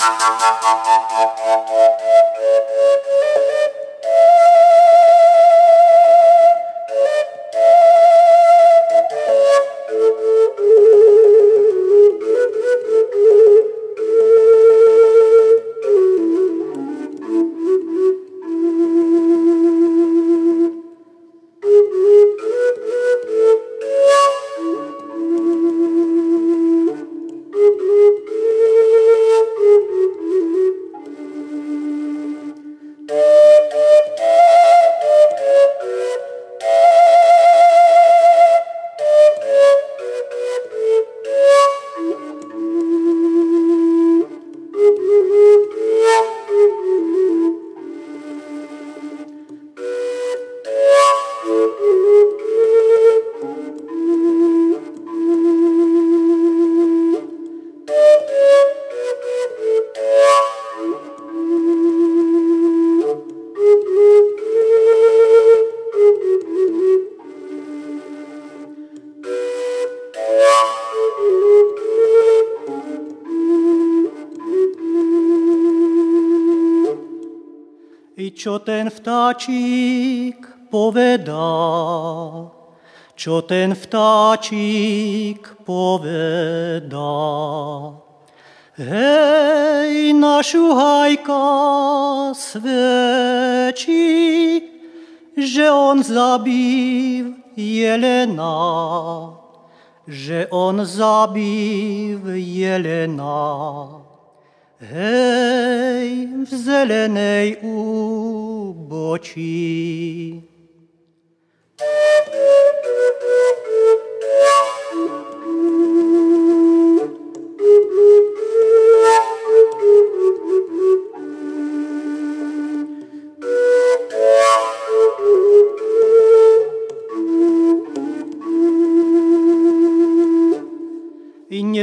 Thank you. Čo ten vtáčik povedá, čo ten vtáčik povedá. Hej, našu hajka svedčí, že on zabív jelena, že on zabív jelena. Hej, w zelenej uboci,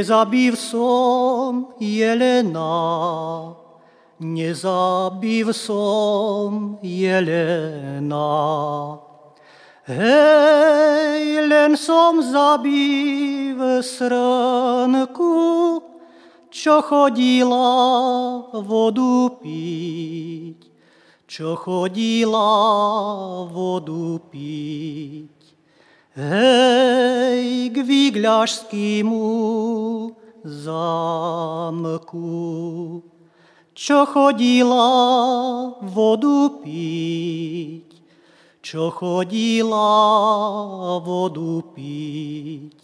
úbočí. Nezabiv som jelena, nezabiv som jelena. Hej, len som zabiv srnku, čo chodila vodu piť, čo chodila vodu piť. Hej, k výgľažskému zámku, čo chodila vodu piť, čo chodila vodu piť.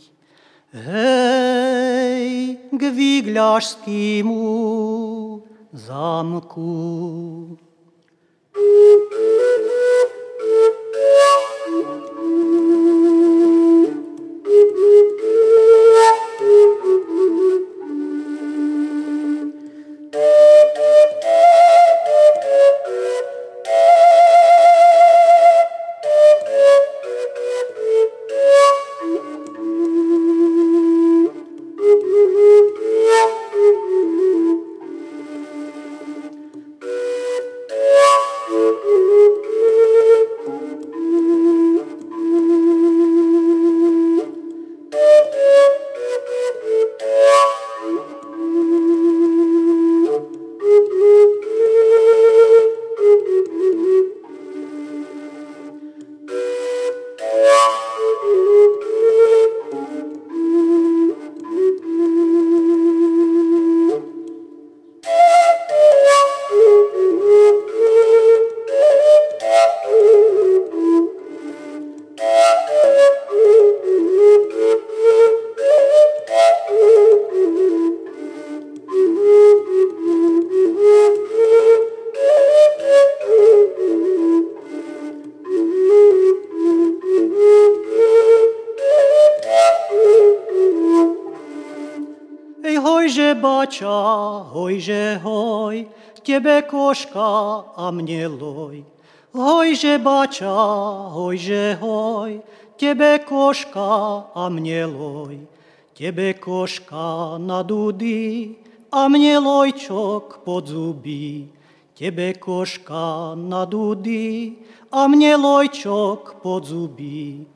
Hej, k výgľažskému zámku. Bača, hojže hoj, tebe koška a mne loj. Hojže bača, hojže hoj, tebe koška a mne loj. Tebe koška na dudy a mne lojčok pod zuby. Tebe koška na dudy a mne lojčok pod zuby.